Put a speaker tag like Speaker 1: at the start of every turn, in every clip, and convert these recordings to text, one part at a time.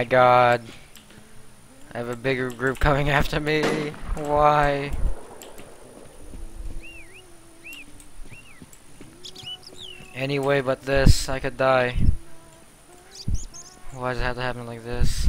Speaker 1: my god. I have a bigger group coming after me. Why? Any way but this, I could die. Why does it have to happen like this?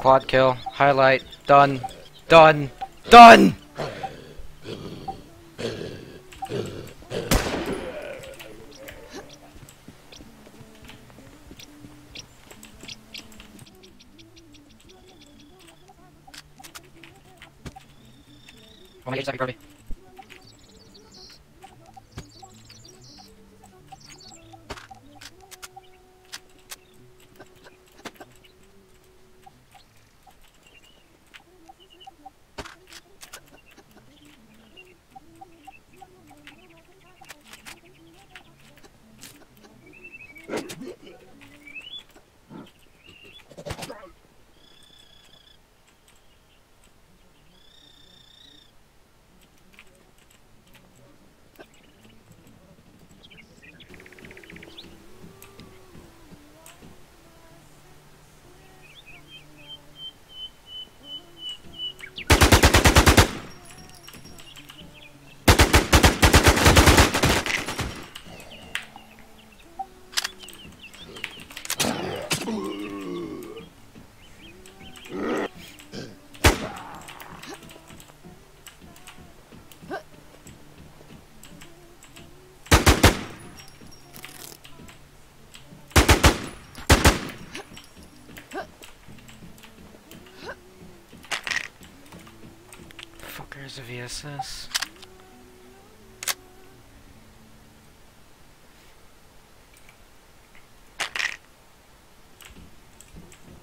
Speaker 1: Quad kill. Highlight. Done. Done. Done! Oh my second, Fuckers of VSS.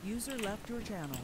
Speaker 2: User left your channel.